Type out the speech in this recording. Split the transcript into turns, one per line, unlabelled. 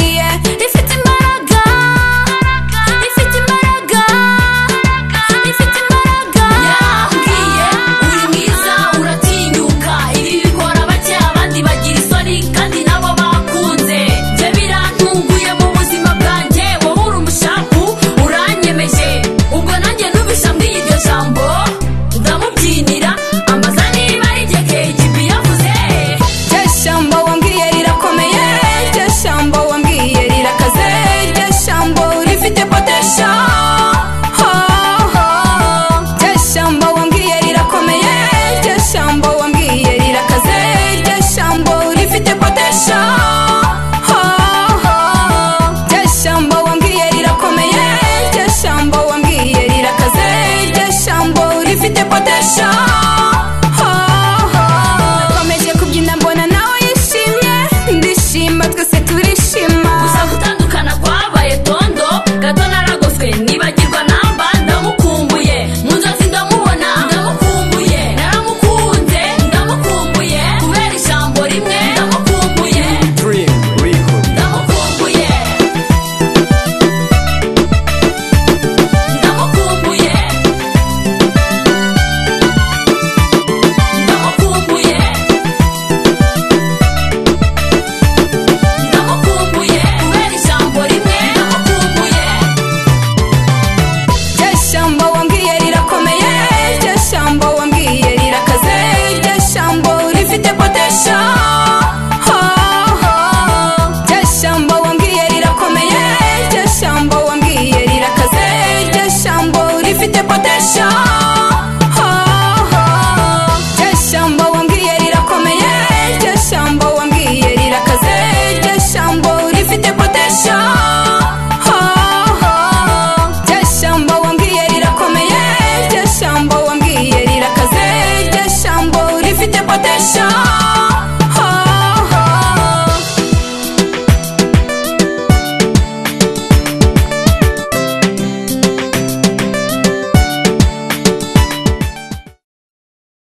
yeah. zifite potential. Rya shyamba wambwiye rirakomeye. Rya shyamba wambwiye rirakaze. Rya shyamba rifite potential. Rya shyamba wambwiye rirakomeye. Rya shyamba wambwiye rirakaze. Rya shyamba rifite potential.